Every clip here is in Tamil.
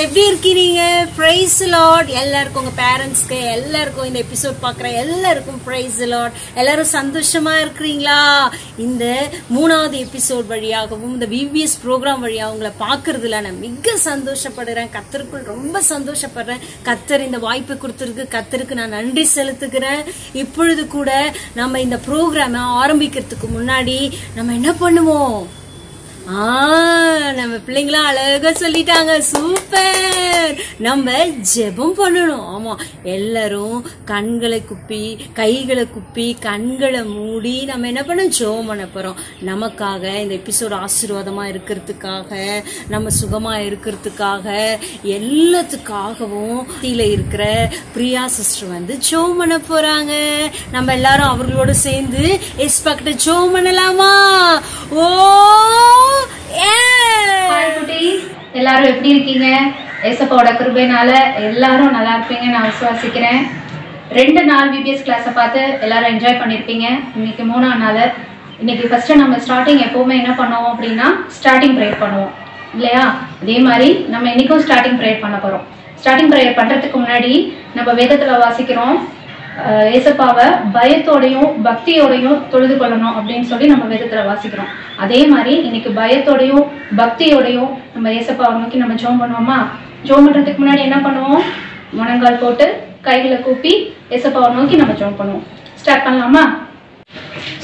எப்படி இருக்கீங்க? ப்ரைஸ் லாட் எல்லாருக்கும் உங்க பேரண்ட்ஸ்க்கு எல்லாருக்கும் இந்த எபிசோட் பாக்குற எல்லாருக்கும் ப்ரைஸ் லாட் எல்லாரும் சந்தோஷமா இருக்கிறீங்களா? இந்த மூணாவது எபிசோட் வழியாகவும் இந்த விபிஎஸ் ப்ரோக்ராம் வழியாக உங்களை பாக்குறதுல நான் மிக சந்தோஷப்படுறேன். கத்தருக்குள் ரொம்ப சந்தோஷப்படுறேன். கத்தர் இந்த வாய்ப்பு கொடுத்துருக்கு. கத்தருக்கு நான் நன்றி செலுத்துக்கிறேன் இப்பொழுது கூட நம்ம இந்த ப்ரோக்ராம ஆரம்பிக்கிறதுக்கு முன்னாடி நம்ம என்ன பண்ணுவோம்? நம்ம பிள்ளைங்களாம் அழகா சொல்லிட்டாங்க. சூப்பர். நம்ம ஜெபம் பண்ணணும். ஆமா எல்லாரும் கண்களை குப்பி கைகளை குப்பி கண்களை மூடி நம்ம என்ன பண்ண ஜெபம் பண்ண போறோம். நமக்காக இந்த எபிசோட் ஆசீர்வாதமா இருக்கிறதுக்காக நம்ம சுகமா இருக்கிறதுக்காக எல்லாத்துக்காகவும் கீழே இருக்கிற பிரியா சிஸ்டர் வந்து ஜெபம் பண்ண போறாங்க. நம்ம எல்லாரும் அவர்களோட சேர்ந்து எஸ்பெக்ட ஜெபம் பண்ணலாமா? ஓ! எல்லாரும் எப்படி இருக்கீங்க? ஏசப்பாவோட கிருபைனால எல்லாரும் நல்லா இருப்பீங்க நான் விசுவாசிக்கிறேன். ரெண்டு நாள் பிபிஎஸ் கிளாஸை பார்த்து எல்லாரும் என்ஜாய் பண்ணியிருப்பீங்க இன்னைக்கு மூணாம் நாள். இன்னைக்கு ஃபர்ஸ்ட் நம்ம ஸ்டார்டிங் எப்பவுமே என்ன பண்ணுவோம் அப்படின்னா ஸ்டார்டிங் ப்ரேயர் பண்ணுவோம். இல்லையா? அதே மாதிரி நம்ம இன்னைக்கும் ஸ்டார்டிங் ப்ரேயர் பண்ண போறோம். ஸ்டார்டிங் ப்ரேயர் பண்றதுக்கு முன்னாடி நம்ம வேதத்துல வாசிக்கிறோம். ஏசப்பாவை பயத்தோடையும் பக்தியோடையும் தொழுது கொள்ளணும் அப்படின்னு சொல்லி நம்ம வேதத்துல வாசிக்கிறோம். அதே மாதிரி இன்னைக்கு பயத்தோடையும் பக்தியோடையும் நம்ம ஏசப்பாவை நோக்கி நம்ம ஜோம் பண்ணுவோமா? ஜோம் பண்றதுக்கு முன்னாடி என்ன பண்ணுவோம்? முனங்கால் போட்டு கைகளை கூப்பி ஏசப்பாவை நோக்கி நம்ம ஜோம் பண்ணுவோம். ஸ்டார்ட் பண்ணலாமா?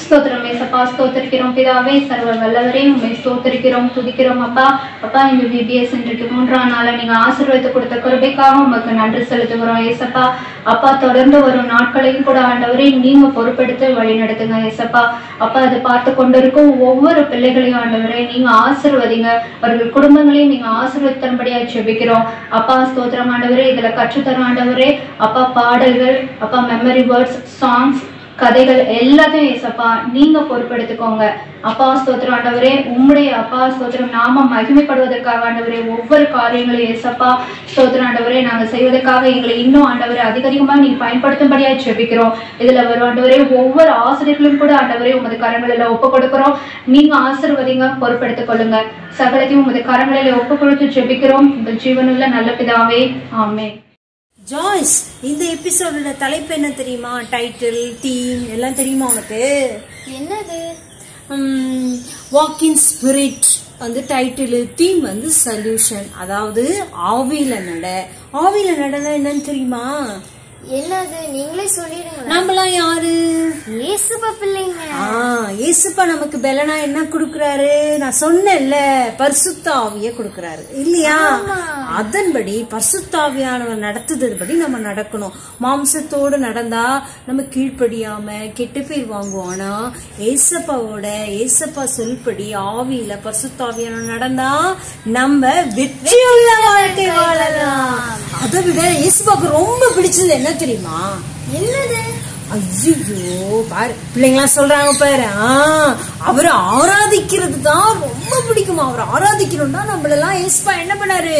ஸ்தோத்திரம் ஏசப்பா ஸ்தோத்திருக்கிறோம். பிதாவே சர்வ வல்லவரே உண்மை ஸ்தோத்திருக்கிறோம் துதிக்கிறோம் அப்பா. அப்பா இந்த பிபிஎஸ் இன்றைக்கு மூன்றாம் நாள நீங்க ஆசீர்வாதத்தை கொடுத்த கிருபைக்காக உமக்கு நன்றி செலுத்துகிறோம் ஏசப்பா. அப்பா தொடர்ந்து வரும் நாட்களையும் கூட ஆண்டவரே நீங்க பொறுப்பெடுத்து வழி நடத்துங்க ஏசப்பா. அப்பா அதை பார்த்து கொண்டிருக்கும் ஒவ்வொரு பிள்ளைகளையும் ஆண்டவரே நீங்க ஆசீர்வதிங்க. அவர்கள் குடும்பங்களையும் நீங்க ஆசீர்வதித்தன்படியா ஜெபிக்கிறோம். அப்பா ஸ்தோத்திரம் ஆண்டவரே இதுல கற்றுத்தர ஆண்டவரே. அப்பா பாடல்கள் அப்பா மெமரி வேர்ட்ஸ் சாங்ஸ் கதைகள் எல்லாத்தையும் ஏசப்பா நீங்க பொறுப்பெடுத்துக்கோங்க அப்பா ஸ்தோத்திரம் ஆண்டவரே உம்முடைய அப்பா ஸ்தோத்திரம் நாம மகிமைப்படுவதற்காக ஆண்டவரே ஒவ்வொரு காரியங்களையும் ஏசப்பா ஸ்தோத்திரம் ஆண்டவரே நாங்க செய்வதற்காக எங்களை இன்னும் ஆண்டவரே அதிகமாக நீ பயன்படுத்தும்படியா ஜெபிக்கிறோம் இதுல வரும் ஆண்டவரே ஒவ்வொரு ஆசிரியர்களும் கூட ஆண்டவரே உமது கரங்களில் ஒப்பு கொடுக்கிறோம். நீங்க ஆசிர்வதிங்க பொறுப்பெடுத்துக் கொள்ளுங்க. சகலத்தையும் உமது கரங்களில் ஒப்பு கொடுத்து ஜெபிக்கிறோம் இந்த ஜீவனுள்ள நல்ல பிதாவே ஆமே ஜாய்ஸ் இந்த எபிசோடோட தலைப்பு என்ன தெரியுமா? டைட்டில் தீம் எல்லாம் தெரியுமா உனக்கு? என்னது? வாக் இன் ஸ்பிரிட் வந்து டைட்டில் தீம் வந்து சொல்யூஷன் அதாவது ஆவியில நட. ஆவியில நடனா என்னன்னு தெரியுமா? என்னது? நீங்களே சொல்லிடுங்க. நம்மளாம் யாரு? இயேசுப பிள்ளைங்க. ஆ இயேசுப்பா நமக்கு பெலனா என்ன குடுக்கறாரு? நான் சொன்னேன்ல பரிசுத்த ஆவிய குடுக்கறாரு. இல்லையா? அதன்படி பரிசுத்த ஆவியானவர் நடத்துதன்படி நம்ம நடக்கணும். மாம்சத்தோடு நடந்தா நம்ம கீழ்ப்படியாம கெட்டு பேர் வாங்குவோம். ஆனா ஏசப்பாவோட ஏசப்பா சொல்படி ஆவியில பரிசுத்த ஆவியானவர் நடந்தா நம்ம வெற்றியுள்ள வாழ்க்கை வாழலாம். அதை விட ஏசுப்பாக்கு ரொம்ப பிடிச்சது என்ன தெரியுமா? என்னது? ஐயோ பாரு. பிள்ளைங்களா சொல்றாங்க பாரு. அவரை ஆராதிக்கிறது தான் ரொம்ப பிடிக்கும்? அவரை ஆராதிக்கணும்னா நம்மளெல்லாம் ஏஸ்பா என்ன பண்ணாரு?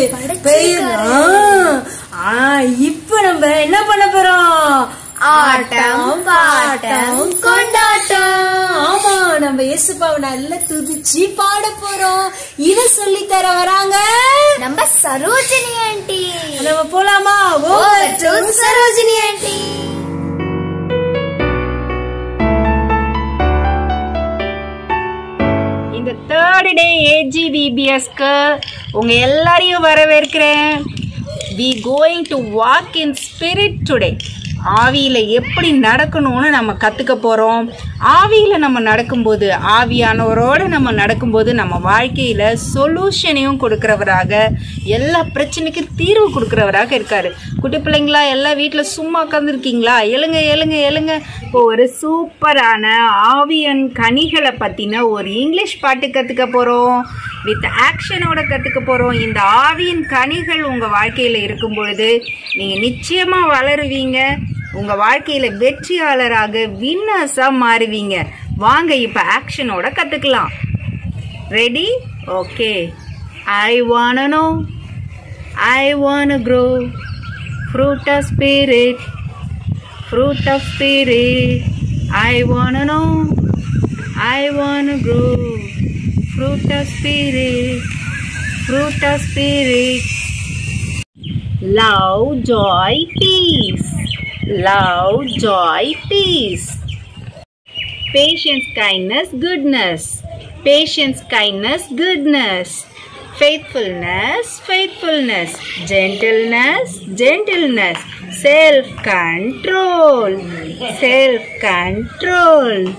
இப்ப நம்ம என்ன பண்ண போறோம்? ஆட்டம், பாட்டம், கொண்டாட்டம். ஆமா நம்ம இயேசுப்பாவை நல்லா துதிச்சு பாட போறோம். இத சொல்லி தர வராங்க நம்ம சரோஜினி ஆண்டி. நம்ம போலாமா? ஓ சரோஜினி ஆண்டி. இந்த தேர்ட் டே ஏஜிபிபிஎஸ்க்கு உங்க எல்லாரையும் வரவேற்கிறேன். We going to walk in spirit today ஆவியில் எப்படி நடக்கணும்னு நம்ம கற்றுக்க போகிறோம் ஆவியில் நம்ம நடக்கும்போது ஆவியானவரோடு நம்ம நடக்கும்போது நம்ம வாழ்க்கையில் சொல்யூஷனையும் கொடுக்குறவராக எல்லா பிரச்சனைக்கும் தீர்வு கொடுக்குறவராக இருக்கார். குட்டி பிள்ளைங்களா எல்லாம் வீட்டில் சும்மா உட்காந்துருக்கீங்களா எழுங்க எழுங்க எழுங்க. இப்போ ஒரு சூப்பரான ஆவியன் கனிகளை பற்றின ஒரு இங்கிலீஷ் பாட்டு கற்றுக்க போகிறோம் வித் ஆக்ஷனோட கற்றுக்க போகிறோம் இந்த ஆவியின் கனிகள் உங்கள் வாழ்க்கையில் இருக்கும் பொழுது நீங்கள் நிச்சயமாக வளருவீங்க. உங்கள் வாழ்க்கையில் வெற்றியாளராக வின்னர்ஸாக மாறுவீங்க. வாங்க இப்போ ஆக்ஷனோட கற்றுக்கலாம் ready okay I wanna know I wanna grow fruit of spirit fruit of spirit. I wanna know I wanna grow fruit of spirit fruit of spirit, love, joy, peace. Love, joy, peace. Patience, kindness, goodness. Patience, kindness, goodness. Faithfulness, faithfulness. Gentleness, gentleness. Self control, self control.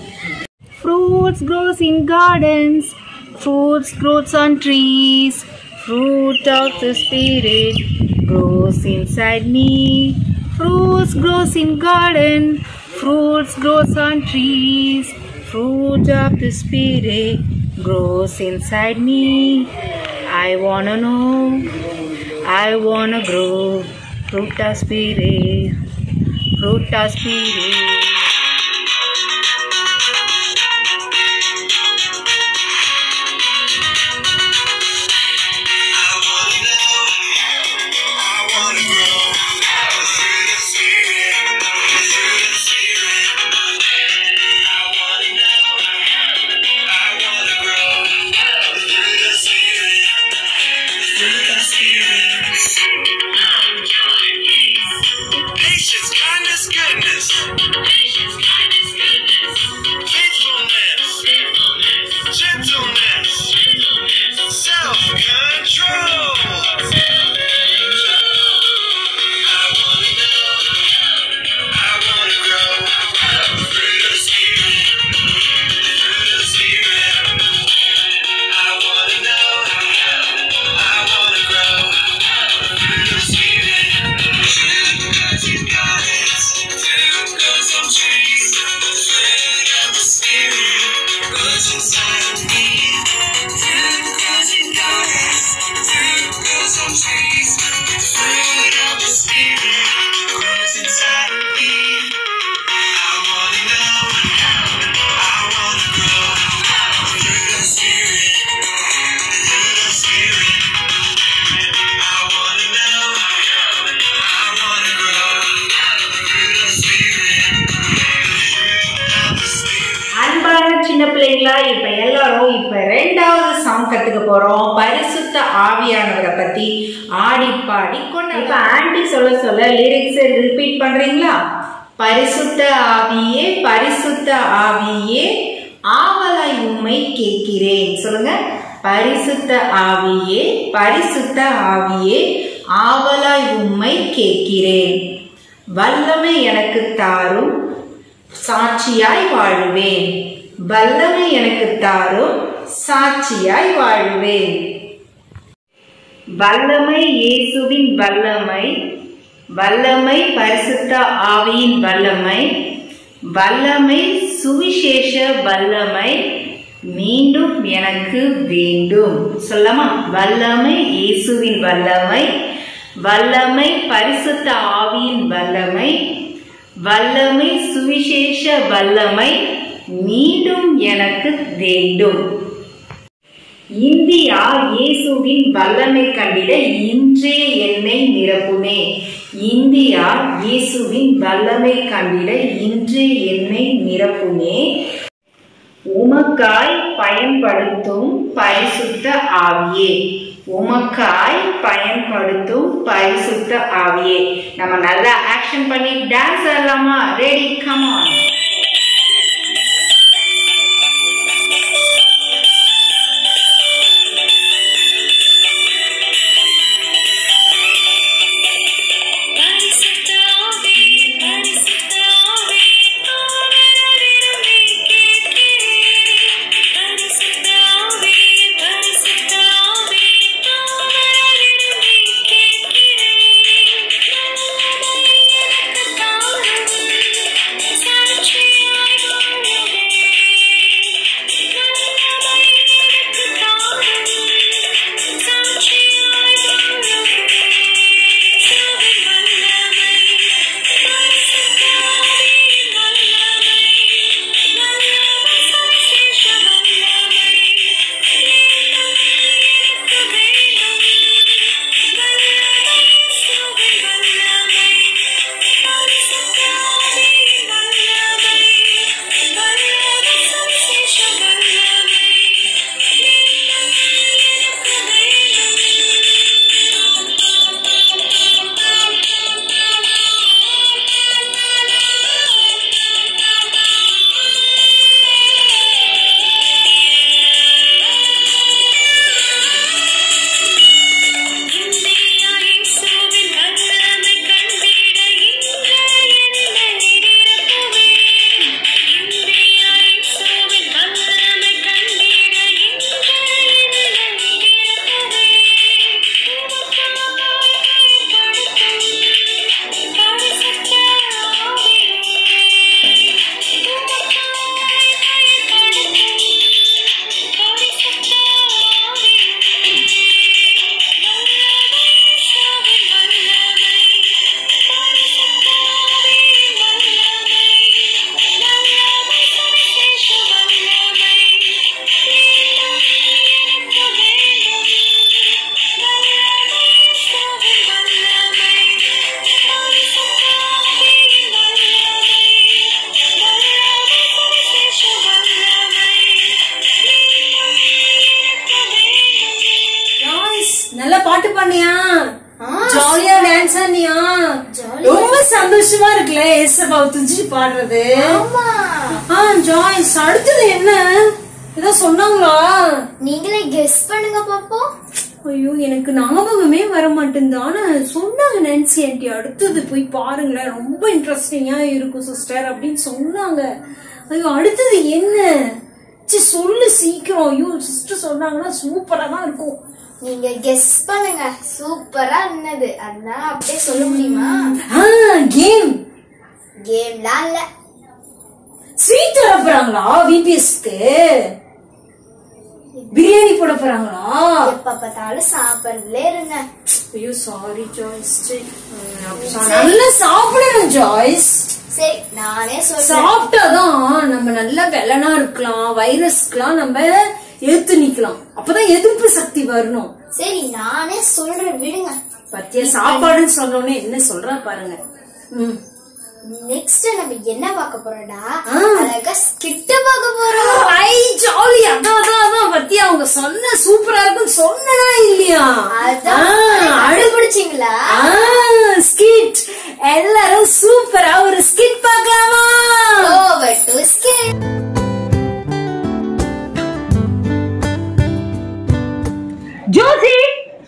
Fruits grows in gardens. Fruits grows on trees. Fruit of the spirit grows inside me. Fruits grows in garden. Fruits grows on trees. Fruit of the spirit grows inside me. I wanna know. I wanna grow. Fruit of spirit. Fruit of spirit. வல்லமை எனக்கு தாரும் சாட்சியாய் வாழுவேன். வல்லமை எனக்கு தாரும் சாட்சியாய் வாழுவேன். வல்லமை இயேசுவின் வல்லமை வல்லமை பரிசுத்த ஆவியின் வல்லமை வல்லமை சுவிசேஷ வல்லமை மீண்டும் எனக்கு வேண்டும். சொல்லமா வல்லமை இயேசுவின் வல்லமை வல்லமை பரிசுத்த ஆவியின் வல்லமை வல்லமை சுவிசேஷ வல்லமை மீண்டும் எனக்கு வேண்டும். இந்தியா இயேசுவின் வல்லமை கண்டிட இன்றே என்னை நிரப்புமே. இந்தியா இயேசுவின் வல்லமை கண்டிட இன்றே என்னை நிரப்புமே. உமக்காய் பயன்படுத்தும் பரிசுத்த ஆவியே. உமக்காய் பயன்படுத்தும் பரிசுத்த ஆவியே. நம்ம நல்லா ஆக்ஷன் பண்ணி டான்ஸ் ஆடலாமா? ரெடி கமான் பாடுறது? ஜாய்ஸ் அடுத்தது என்ன? ஏதோ சொன்னாங்களா? நீங்களே கெஸ் பண்ணுங்க பாப்போம். ஐயோ எனக்கு ஞாபகமே வர மாட்டேங்குது ஆனா சொன்னாங்க நான்சி ஆண்டி அடுத்தது போய் பாருங்களேன். ரொம்ப இன்ட்ரெஸ்டிங்கா இருக்கும் சிஸ்டர் அப்படின்னு சொன்னாங்க. ஐயோ அடுத்தது என்ன? ச்சீ, சொல்லு சீக்கிரம். ஐயோ சிஸ்டர் சொன்னாங்கன்னா சூப்பரா தான் இருக்கும். நீங்க கெஸ் பண்ணுங்க. சூப்பரா இருந்தது. அதனால அப்படியே சொல்ல முடியுமா? ஆ கேம் கேம்லாம் இல்ல ஸ்வீட் தர போறாங்களா? விபிஎஸ்க்கு பிரியாணி போட போறாங்களா? எப்ப பார்த்தாலும் சாப்பிடுறதுல இருங்க. ஐயோ சாரி. ஜாய்ஸ் நல்லா சாப்பிடணும் ஜாய்ஸ் சரி நானே சாப்பிட்டாதான் நம்ம நல்லா வெள்ளனா இருக்கலாம் வைரஸ்க்குலாம் நம்ம எதிர்த்து நிக்கலாம். அப்பதான் எதிர்ப்பு சக்தி வரணும். சரி நானே சொல்றேன் விடுங்க. பத்தியா சாப்பாடுன்னு சொன்னோடனே என்ன சொல்றா பாருங்க. ம். நெக்ஸ்ட் நம்ம என்ன பார்க்க போறோம்டா ஆ. அழகா ஸ்கிட்ட பார்க்க போறோம். ஐ ஜாலி. அதான் அதான் பத்தியா அவங்க சொன்ன சூப்பரா இருக்கும் சொன்னனா இல்லையா? அதான். கண்டுபிடிச்சீங்களா ஸ்கிட் எல்லாரும் சூப்பரா ஒரு ஸ்கிட் பார்க்கலாமா? Over to skit Josie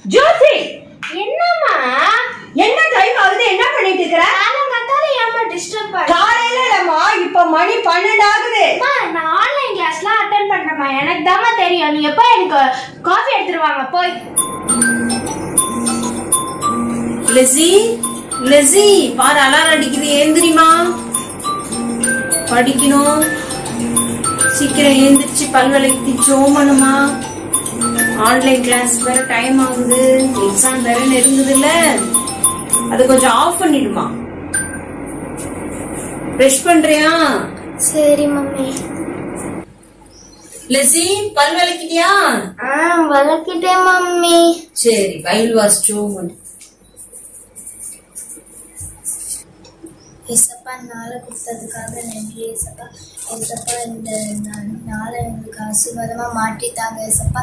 Josie. என்னம்மா? என்ன டைம் ஆகுது? என்ன பண்ணிட்டு இருக்கிற காலங்காத்தால ஏமா டிஸ்டர்ப் பண்ண காலையில இல்லம்மா இப்ப மணி பன்னெண்டு ஆகுது. அம்மா, நான் ஆன்லைன் கிளாஸ்லாம் அட்டன் பண்றேம்மா. எனக்கு தாம்மா தெரியும். நீ எப்ப எனக்கு காஃபி எடுத்துருவாங்க போய். லெசி லெசி பாரு அலாரம் அடிக்குது. ஏந்திரிமா படிக்கணும். சீக்கிரம் ஏந்திரிச்சு பல்வலைக்கு சோமணுமா ஆன்லைன் கிளாஸ் வேற டைம் ஆகுது. எக்ஸாம் வேற நெருங்குது இல்ல அது கொஞ்சம் ஆஃப் பண்ணிடுமா? ப்ரெஷ் பண்றியா? சரி மம்மி. லெசி பல் விளக்கிட்டியா ஆ வளர்க்கிட்டேன் மம்மி. சரி பைபிள் வாசிச்சோ ஏசப்பா நாளை கொடுத்ததுக்காக நன்றி ஏசப்பா ஏசப்பா இந்த நாளை எங்களுக்கு ஆசீர்வாதமாக மாற்றித்தாங்க ஏசப்பா.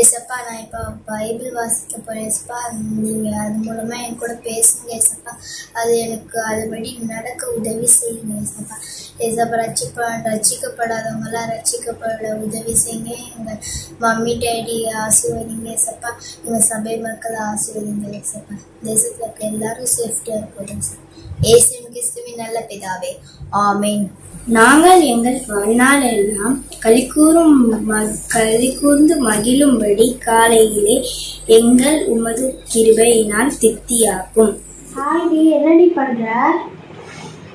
ஏசப்பா நான் இப்போ பைபிள் வாசிக்க போகிறேன் ஏசப்பா. நீங்க அது மூலமாக என் கூட பேசுங்க ஏசப்பா. அது எனக்கு அதுபடி நடக்க உதவி செய்யுங்க ஏசப்பா. ஏசப்பா ரட்சிப்ப ரட்சிக்கப்படாதவங்களாம் ரட்சிக்கப்பட உதவி செய்யுங்க. எங்கள் மம்மி டேடி ஆசீர்வதிங்க ஏசப்பா. எங்கள் சபை மக்களை ஆசீர்வதிங்க ஏசப்பா. தேசத்தில் இருக்க எல்லாரும் சேஃப்டியாக இருக்கும் ஏசப்பா. ஏசன் கிறிஸ்துவின் நல்ல பிதாவே. ஆமேன். நாங்கள் எங்கள் வாழ்நாள் எல்லாம் கலிக்கூறும் ம- கலிகூர்ந்து மகிழும்படி காலையிலே எங்கள் உமது கிருபையினால் திருப்தியாக்கும் ஹாய் டி என்னடி பண்ற?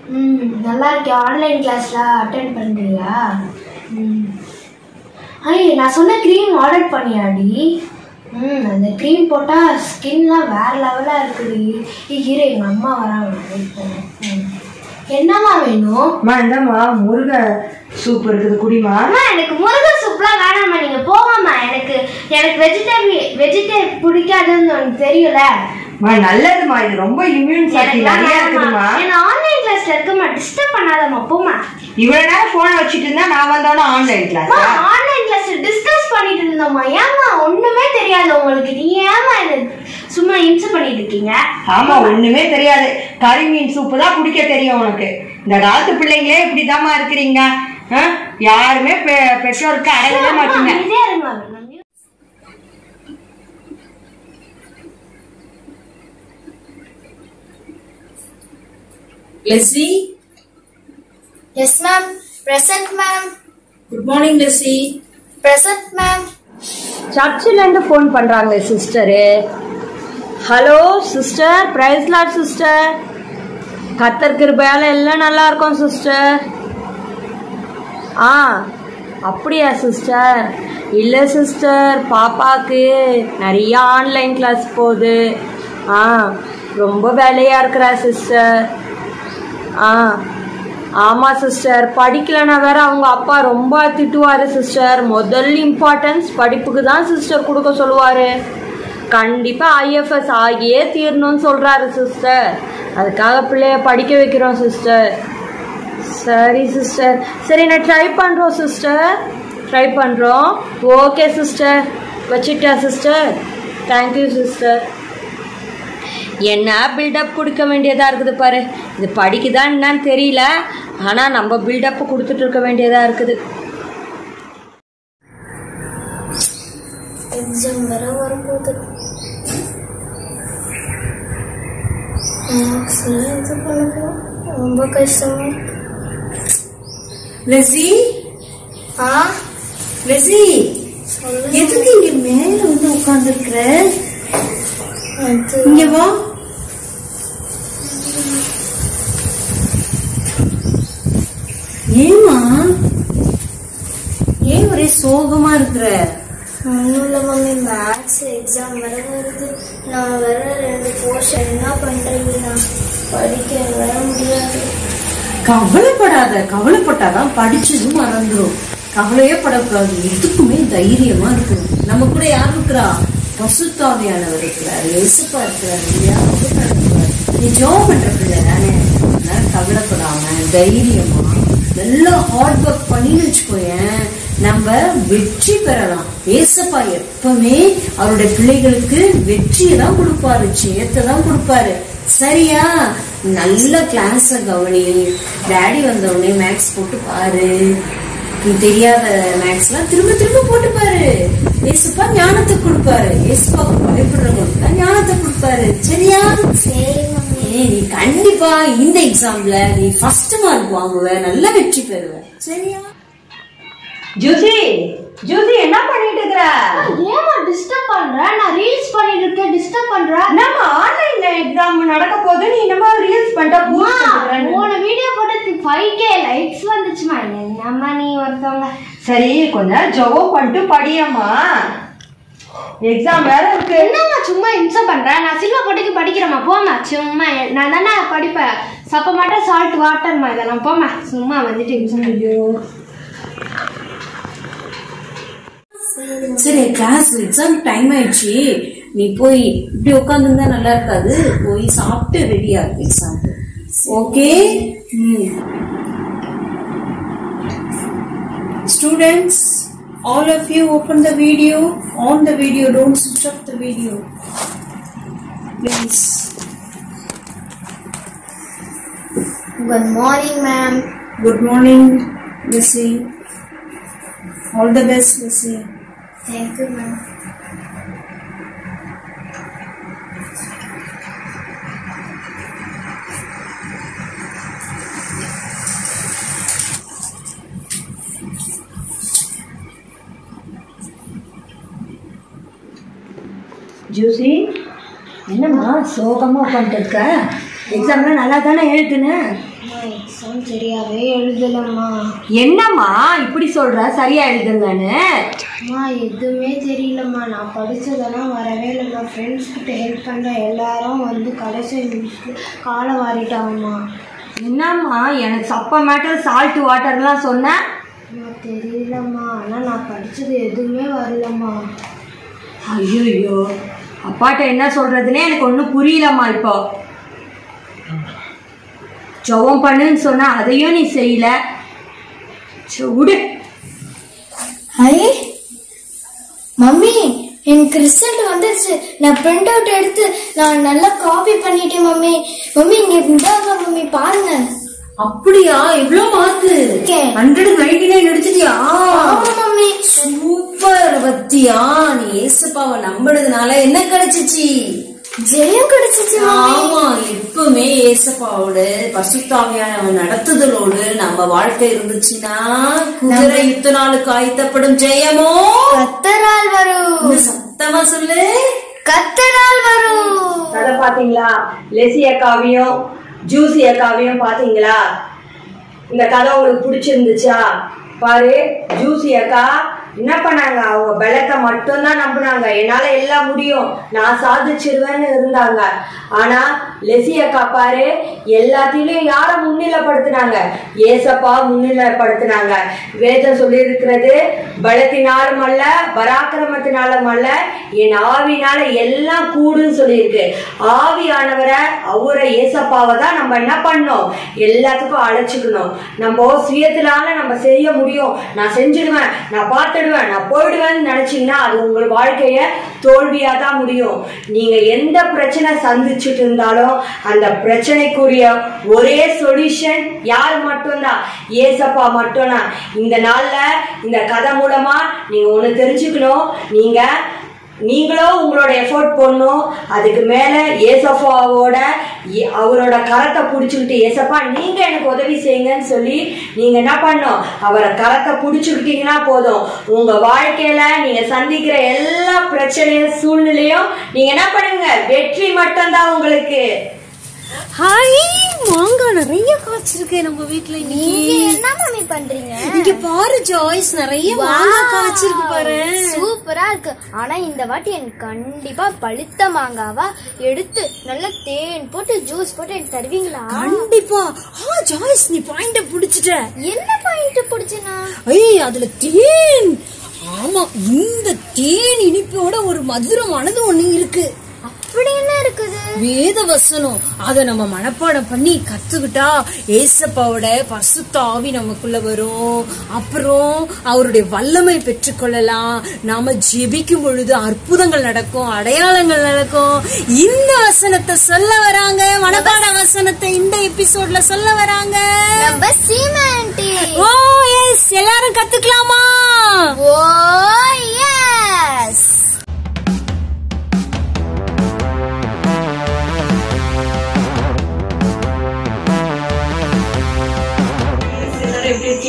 ம் நல்லா இருக்கேன் ஆன்லைன் கிளாஸ்லாம் அட்டென்ட் பண்றியா? ம். ஐய் நான் சொன்ன க்ரீம் ஆர்டர் பண்ணியாடி? ம் அந்த க்ரீம் போட்டால் ஸ்கின்லாம் வேற லெவலாக இருக்குடி. இரு எங்கள் அம்மா வராங்க. ம். என்னம்மா வேணும்? அம்மா இந்தாம்மா முருக சூப் இருக்குது குடிமா அம்மா எனக்கு முருங்கை சூப்லாம் வேணாம்மா நீங்கள் போவாம்மா எனக்கு எனக்கு வெஜிடேபிள் வெஜிடேபிள் பிடிக்காதுன்னு உனக்கு தெரியும்ல. அம்மா நல்லதுமா இது ரொம்ப இம்யூன் சக்தி நிறைய. இருக்குதுமா. என்ன ஆன்லைன் கிளாஸ்ல இருக்கமா டிஸ்டர்ப் பண்ணாதம்மா போம்மா. இவ்வளவு நேரம் போனை வச்சுட்டு இருந்தா நான் வந்தோட online class online class discuss பண்ணிட்டு இருந்தோம்மா. ஏம்மா ஒண்ணுமே தெரியாது உங்களுக்கு. நீ ஏம்மா என்ன சும்மா இம்சை பண்ணிட்டு இருக்கீங்க? ஆமா ஒண்ணுமே தெரியாது. கறி மீன் சூப்பு தான் குடிக்க தெரியும் உனக்கு. இந்த காலத்து பிள்ளைங்களே இப்படிதாம்மா இருக்கிறீங்க? யாருமே பெற்றோருக்கு அடங்கவே மாட்டீங்க. Lissy yes ma'am present ma'am good morning Lissy present ma'am சர்ச்சில் இருந்து ஃபோன் பண்றாங்க sister hello sister praise Lord sister கத்தர் கிருபையால எல்லாம் நல்லா இருக்கும் சிஸ்டர் ஆ அப்படியா சிஸ்டர் இல்லை சிஸ்டர் பாப்பாக்கு நிறைய ஆன்லைன் கிளாஸ் போகுது. ஆ ரொம்ப வேலையாக இருக்கிறா சிஸ்டர் ஆ. ஆமாம் சிஸ்டர் படிக்கலைன்னா வேற அவங்க அப்பா ரொம்ப திட்டுவார் சிஸ்டர் முதல் இம்பார்ட்டன்ஸ் படிப்புக்கு தான் சிஸ்டர் கொடுக்க சொல்லுவார். கண்டிப்பாக ஐஎஃப்எஸ் ஆகியே தீரணும்னு சொல்கிறாரு சிஸ்டர் அதுக்காக பிள்ளைய படிக்க வைக்கிறோம் சிஸ்டர் சரி சிஸ்டர் சரி நான் ட்ரை பண்ணுறோம் சிஸ்டர் ட்ரை பண்ணுறோம் ஓகே சிஸ்டர் வச்சுட்டேன் சிஸ்டர் தேங்க்யூ சிஸ்டர் என்ன பில்டப் கொடுக்க வேண்டியதா இருக்குது பாரு. இது படிக்குதா என்னன்னு தெரியல. ஆனா நம்ம பில்டப் கொடுத்துட்டு இருக்க வேண்டியதா இருக்குது. எக்ஸாம் வர வரப்போகுது. மார்க்ஸ்ல இது பண்ணணும் ரொம்ப கஷ்டமா. லெசி ஆ? லெசி எதுக்கு இங்க மேல வந்து உட்கார்ந்துருக்குற? இங்க வா. ஏமா ஏன் ஒரே சோகமா இருக்கிற? ஒன்றும் இல்லை மம்மி மேக்ஸ் எக்ஸாம் வர வருது. நான் ரெண்டு போர்ஷன் என்ன பண்ணுறது நான் படிக்க வர முடியாது. கவலைப்படாத கவலைப்பட்டாதான் படிச்சதும் மறந்துடும் கவலையே படக்கூடாது. எதுக்குமே தைரியமா இருக்கணும். நம்ம கூட யார் இருக்கிறா? பசுத்தாவியானவர் இருக்கிறார். இயேசுப்பா இருக்கிறார் இல்லையா. நீ ஜோம் பண்ற பிள்ளை தானே கவலைப்படாம தைரியமா நல்லா ஹார்ட் ஒர்க் பண்ணின்னு வச்சுக்கோயேன். நம்ம வெற்றி பெறலாம். ஏசப்பா எப்பவுமே அவருடைய பிள்ளைகளுக்கு வெற்றியை தான் கொடுப்பாரு ஜெயத்தை தான் கொடுப்பாரு. சரியா? நல்ல கிளாஸ கவனி. டேடி வந்த மேக்ஸ் போட்டு பாரு. நீ தெரியாத மேக்ஸ்லாம் திரும்ப திரும்ப போட்டு பாரு. ஏசுப்பா ஞானத்தை கொடுப்பாரு. ஏசுப்பாக்கு பயப்படுறவங்களுக்கு ஞானத்தை கொடுப்பாரு. சரியா? சரி நீ கண்டிப்பா இந்த எக்ஸாம்ல நீ ஃபர்ஸ்ட் மார்க் வாங்குவ நல்ல வெற்றி பெறுவ. சரியா? ஜூசி ஜூசி என்ன பண்ணிட்டு இருக்கிற ஏமா டிஸ்டர்ப் பண்ற? நான் ரீல்ஸ் பண்ணிட்டு இருக்கேன் டிஸ்டர்ப் பண்ற? நம்ம ஆன்லைன்ல எக்ஸாம் நடக்க போது நீ நம்ம ரீல்ஸ் பண்ணிட்டா போன வீடியோ போட்டு ஃபைவ் கே லைக்ஸ் வந்துச்சுமா என்னம்மா நீ ஒருத்தவங்க? சரி கொஞ்ச நேரம் ஜெபம் பண்ணிட்டு படியம்மா. எக்ஸாம் வேற இருக்கு. என்னம்மா சும்மா இன்சம் பண்ற? நான் சில்வா போட்டுக்கு படிக்கிறேம்மா. போம்மா. சும்மா நான் தானே படிப்பேன் சப்ப மாட்டேன் சால்ட் வாட்டர்மா இதெல்லாம். போம்மா. சும்மா வந்துட்டு இன்சம் சரி கிளாஸ் எக்ஸாம் டைம் ஆயிடுச்சு. நீ போய் இப்படி உட்காந்துருந்தா நல்லா இருக்காது. போய் சாப்பிட்டு ரெடி ஆகு exam okay students all of you open the video. On the video don't switch off the video. Please. Good morning ma'am. Good morning Lissy all the best Lissy thank you ma'am. ஜூசி. என்னம்மா சோகமா உட்காந்துட்டு இருக்க? எக்ஸாம்லாம் நல்லா தானே எழுதுனேன்? எக்ஸாம் சரியாவே எழுதலம்மா. என்னம்மா இப்படி சொல்ற? சரியா எழுதுங்கன்னு. அம்மா எதுவுமே தெரியலம்மா. நான் படித்ததெல்லாம் வரவே இல்லைம்மா ஃப்ரெண்ட்ஸ் கிட்ட ஹெல்ப் பண்ணுறேன் எல்லாரும் வந்து கடைசி காலை வாரிட்டாங்கம்மா. என்னம்மா எனக்கு சப்ப மேட்டர் சால்ட் வாட்டர்லாம் சொன்னேன் தெரியலம்மா. ஆனால் நான் படித்தது எதுவுமே வரலம்மா. ஐயோ அப்பாட்ட என்ன சொல்றதுன்னே எனக்கு ஒன்றும் புரியலம்மா இப்போ. ஜெபம் பண்ணுன்னு சொன்னா அதையும் நீ செய்யல. விடு. ஐ மம்மி எனக்கு ரிசல்ட் வந்துருச்சு. நான் பிரிண்ட் அவுட் எடுத்து நான் நல்லா காப்பி பண்ணிட்டேன் மம்மி. மம்மி இங்க இந்தாங்க மம்மி பாருங்க. அப்படியா? எவ்வளவு மார்க். ஹண்ட்ரட் நைன்டி நைன் எடுத்துட்டியா ஆமா மம்மி. சூப்பர் பத்தியா நீ ஏசப்பாவை நம்பினதுனால என்ன கிடைச்சிச்சு? ஜெயம் கிடைச்சிச்சு ஆமா எப்பவுமே ஏசப்பாவோட பசுத்தாவியான நடத்துதலோடு நம்ம வாழ்க்கை இருந்துச்சுன்னா குதிரை யுத்த நாளுக்கு ஆயத்தப்படும் ஜெயமோ? கத்தரால் வரும். சத்தமா சொல்லு. கத்தரால் வரும். கதை பாத்தீங்களா? லெசி அக்காவையும் ஜூசி அக்காவையும் பாத்தீங்களா? இந்த கதை உங்களுக்கு பிடிச்சிருந்துச்சா? பாரு ஜூசி அக்கா என்ன பண்ணாங்க? அவங்க பலத்தை மட்டும்தான் நம்பினாங்க. என்னால எல்லாம் முடியும். நான் சாதிச்சிருவேன்னு இருந்தாங்க. ஆனா லெசிய காப்பாரு எல்லாத்திலயும் யார முன்னிலைப்படுத்தினாங்க? ஏசப்பா முன்னிலைப்படுத்தினாங்க. வேதம் சொல்லி இருக்கிறது பலத்தினாலும் அல்ல பராக்கிரமத்தினாலும் அல்ல என் ஆவினால எல்லாம் கூடுன்னு சொல்லியிருக்கு. ஆவியானவரை அவரை ஏசப்பாவை தான் நம்ம என்ன பண்ணோம்? எல்லாத்துக்கும் அழைச்சிக்கணும். நம்ம சுயத்தினால நம்ம செய்ய முடியும். நான் செஞ்சிடுவேன் நான் பார்த்து பார்த்துடுவேன் நான் போயிடுவேன்னு நினைச்சீங்கன்னா அது உங்கள் வாழ்க்கைய தோல்வியா தான் முடியும். நீங்க எந்த பிரச்சனை சந்திச்சுட்டு இருந்தாலும் அந்த பிரச்சனைக்குரிய ஒரே சொல்யூஷன் யார் மட்டும்தான்? ஏசப்பா மட்டும்தான். இந்த நாள்ல இந்த கதை மூலமா நீங்க ஒண்ணு தெரிஞ்சுக்கணும். நீங்க நீங்களும் உங்களோட எஃபோர்ட் பண்ணும் அதுக்கு மேல ஏசப்பாவோட அவரோட கரத்தை பிடிச்சுக்கிட்டு ஏசப்பா நீங்க எனக்கு உதவி செய்யுங்கன்னு சொல்லி நீங்க என்ன பண்ணும் அவரை கரத்தை பிடிச்சுக்கிட்டீங்கன்னா போதும். உங்க வாழ்க்கையில நீங்க சந்திக்கிற எல்லா பிரச்சனையும் சூழ்நிலையும் நீங்க என்ன பண்ணுங்க? வெற்றி மட்டும்தான் உங்களுக்கு. ஹாய் மாங்காய் நிறைய காய்ச்சிருக்கு நம்ம வீட்ல இன்னைக்கு. என்ன மம்மி பண்றீங்க? இங்க பாரு ஜாய்ஸ் நிறைய மாங்காய் காய்ச்சிருக்கு பாரு. சூப்பரா இருக்கு. ஆனா இந்த வாட்டி எனக்கு கண்டிப்பா பழுத்த மாங்காவா எடுத்து நல்லா தேன் போட்டு ஜூஸ் போட்டு எனக்கு தருவீங்களா? கண்டிப்பா. ஆ ஜாய்ஸ் நீ பாயிண்ட புடிச்சிட்ட. என்ன பாயிண்ட் பிடிச்சுனா? ஐய் அதுல தேன். ஆமா இந்த தேன் இனிப்போட ஒரு மதுரமானது ஒண்ணு இருக்கு. அப்படி என்ன இருக்குது? வேத வசனம் அத நம்ம மனப்பாடம் பண்ணி கத்துக்கிட்டா ஏசப்பாவோட பரிசுத்த ஆவி நமக்குள்ள வரும். அப்புறம் அவருடைய வல்லமை பெற்றுக்கொள்ளலாம். நாம ஜெபிக்கும் பொழுது அற்புதங்கள் நடக்கும் அடையாளங்கள் நடக்கும். இந்த வசனத்தை சொல்ல வராங்க. மனப்பாட வசனத்தை இந்த எபிசோட்ல சொல்ல வராங்க. ஓ எஸ் எல்லாரும் கத்துக்கலாமா? ஓ எஸ்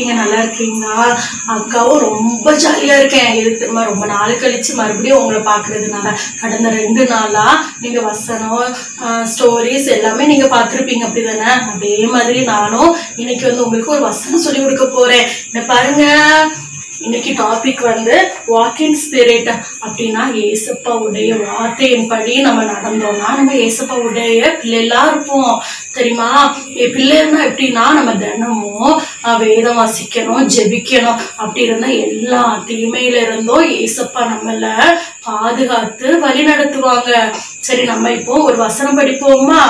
இருக்கீங்க நல்லா இருக்கீங்களா? அக்காவும் ரொம்ப ஜாலியா இருக்கேன். எதுக்கு தெரியுமா? ரொம்ப நாள் கழிச்சு மறுபடியும் உங்களை பாக்குறதுனால கடந்த ரெண்டு நாளா நீங்க வசனம் ஸ்டோரிஸ் எல்லாமே நீங்க பார்த்திருப்பீங்க. அப்படிதானே? அதே மாதிரி நானும் இன்னைக்கு வந்து உங்களுக்கு ஒரு வசனம் சொல்லி கொடுக்க போறேன். இந்த பாருங்க. இன்னைக்கு டாபிக் வந்து வாக்கிங் ஸ்பிரிட் அப்படின்னா ஏசப்பாவுடைய வார்த்தையின்படி நம்ம நடந்தோம்னா நம்ம ஏசப்பாவுடைய பிள்ளைகளா இருப்போம். தெரியுமா? பிள்ளைன்னா எப்படின்னா நம்ம தினமும் வேதம் வாசிக்கணும் ஜெபிக்கணும். அப்படி இருந்தா எல்லா தீமையில இருந்தும் ஏசப்பா நம்மள பாதுகாத்து வழி நடத்துவாங்க சரி நம்ம இப்போ ஒரு வசனம் படிப்போமா?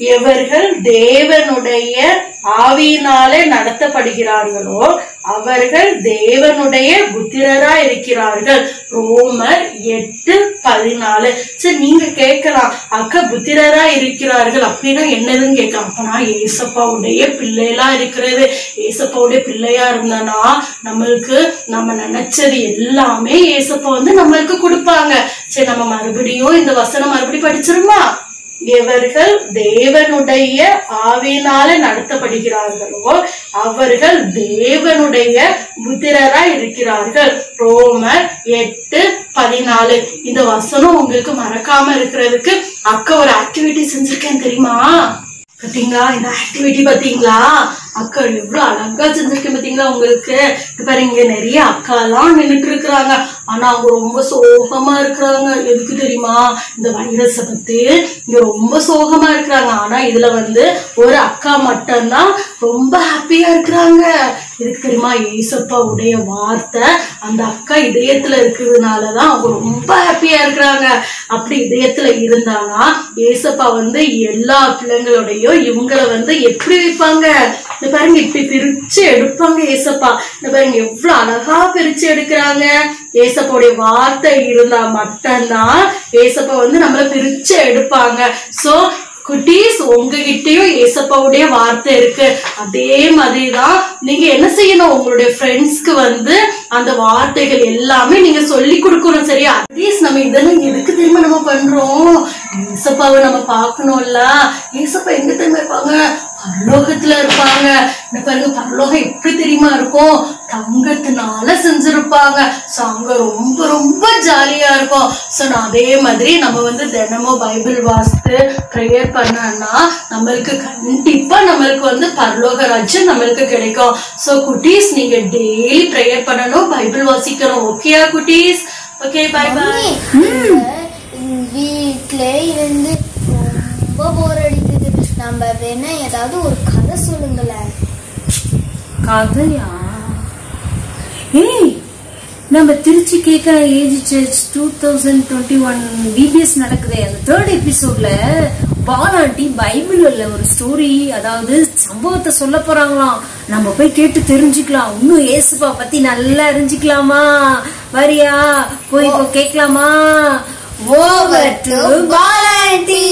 எவர்கள் தேவனுடைய ஆவியினாலே நடத்தப்படுகிறார்களோ அவர்கள் தேவனுடைய புத்திரரா இருக்கிறார்கள் ரோமர் எட்டு பதினாலு. சரி நீங்க கேட்கலாம். அக்கா புத்திரரா இருக்கிறார்கள் அப்படின்னா என்னதுன்னு கேட்கலாம். அப்பனா ஏசப்பாவுடைய பிள்ளைகளா இருக்கிறது. ஏசப்பாவுடைய பிள்ளையா இருந்தனா நம்மளுக்கு நம்ம நினைச்சது எல்லாமே ஏசப்பா வந்து நம்மளுக்கு கொடுப்பாங்க. சரி நம்ம மறுபடியும் இந்த வசனம் மறுபடியும் படிச்சிருமா? எவர்கள் தேவனுடைய ஆவியினால நடத்தப்படுகிறார்களோ அவர்கள் தேவனுடைய புத்திரரா இருக்கிறார்கள். ரோமர் எட்டு பதினாலு. இந்த வசனம் உங்களுக்கு மறக்காம இருக்கிறதுக்கு அக்கா ஒரு ஆக்டிவிட்டி செஞ்சிருக்கேன் தெரியுமா? பாத்தீங்களா? இந்த ஆக்டிவிட்டி பாத்தீங்களா? அக்கா எவ்வளவு அழகா செஞ்சிருக்கேன் பாத்தீங்களா உங்களுக்கு? இப்ப இங்க நிறைய அக்காலாம் நின்னுட்டு இருக்கிறாங்க. ஆனா அவங்க ரொம்ப சோகமா இருக்கிறாங்க. எதுக்கு தெரியுமா? இந்த வைரஸ பத்தி இங்க ரொம்ப சோகமா இருக்கிறாங்க. ஆனா இதுல வந்து ஒரு அக்கா மட்டும்தான் ரொம்ப ஹாப்பியா இருக்கிறாங்க. எதுக்கு தெரியுமா? ஏசப்பா உடைய வார்த்தை. அந்த அக்கா இதயத்துல இருக்கிறதுனாலதான் அவங்க ரொம்ப ஹாப்பியா இருக்கிறாங்க. அப்படி இதயத்துல இருந்தானா ஏசப்பா வந்து எல்லா பிள்ளைங்களோடையும் இவங்கள வந்து எப்படி வைப்பாங்க? இந்த பாருங்க இப்படி பிரிச்சு எடுப்பாங்க ஏசப்பா. இந்த பாருங்க எவ்வளவு அழகா பிரிச்சு எடுக்கிறாங்க. ஏசப்பாவுடைய வார்த்தை இருந்தா மட்டும்தான் ஏசப்பா வந்து நம்மள பிரிச்சு எடுப்பாங்க. சோ குட்டீஸ் உங்ககிட்டயும் ஏசப்பாவுடைய வார்த்தை இருக்கு. அதே மாதிரிதான் நீங்க என்ன செய்யணும்? உங்களுடைய ஃப்ரெண்ட்ஸ்க்கு வந்து அந்த வார்த்தைகள் எல்லாமே நீங்க சொல்லி கொடுக்கணும் சரியா? அட்லீஸ்ட் நம்ம இதெல்லாம் எதுக்கு திரும்ப நம்ம பண்றோம்? ஏசப்பாவை நம்ம பார்க்கணும்ல. ஏசப்பா எங்க திரும்ப இருப்பாங்க? பரலோகத்துல இருப்பாங்க. இந்த பாருங்க பரலோகம் எப்படி தெரியுமா இருக்கும்? தங்கத்தினால செஞ்சிருப்பாங்க. சோ அங்க ரொம்ப ரொம்ப ஜாலியா இருக்கும். சோ நான் அதே மாதிரி நம்ம வந்து தினமும் பைபிள் வாசித்து ப்ரேயர் பண்ணோம்னா நம்மளுக்கு கண்டிப்பா நம்மளுக்கு வந்து பரலோக ராஜ்யம் நம்மளுக்கு கிடைக்கும். சோ குட்டீஸ் நீங்க டெய்லி ப்ரேயர் பண்ணணும் பைபிள் வாசிக்கணும். ஓகேயா குட்டீஸ்? ஓகே பை பை வீட்டில இருந்து ரொம்ப போர் நம்ம வேணா ஏதாவது ஒரு கதை சொல்லுங்களேன். கதையா? ஏய் நம்ம திருச்சி கேட்கிற AG church two thousand twenty one VBS நடக்குதே. அந்த தேர்ட் எபிசோட்ல பாலாட்டி பைபிள் உள்ள ஒரு ஸ்டோரி அதாவது சம்பவத்தை சொல்ல போறாங்களாம். நம்ம போய் கேட்டு தெரிஞ்சுக்கலாம். இன்னும் ஏசுப்பா பத்தி நல்லா அறிஞ்சுக்கலாமா? வரியா? போய் இப்போ கேட்கலாமா? ஓவர் டு பாலாட்டி